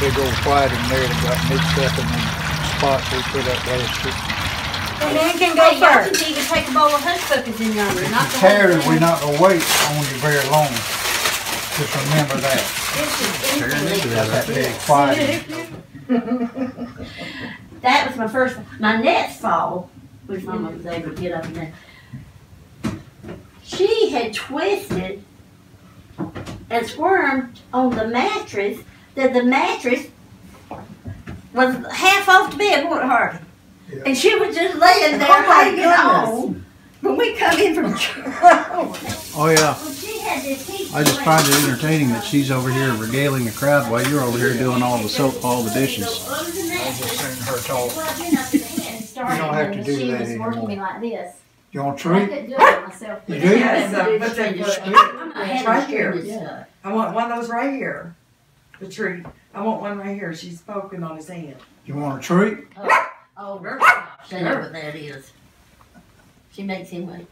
big old white in there that got mixed up in the spots we put up last year. The man can go Hey, y'all can even take a bowl of hush puppies in yonder, not the Terry, whole we're not gonna wait on you very long. Just remember that. This is infinitely. That big white. That was my first, my next fall, which mama was able to get up in there. She had twisted and squirmed on the mattress, that the mattress was half off the bed, wasn't it, Harvey? And she was just laying there Oh, my hanging on. When we come in from church. Oh, yeah. Well, she had this heat I just find it entertaining that she's over here regaling the crowd while you're over here doing all the soap, all the dishes. I that, was just saying her talk. well, you know, it started You don't have to the do machine that was working me anymore. like this. You want a I treat? couldn't do it myself. You do? I Yes, had to do but it they- straight. but- I'm not having It's right here. this. I want one of those right here. The tree. I want one right here. She's poking on his hand. You want a treat? Oh, oh show you what that is. She makes him wait.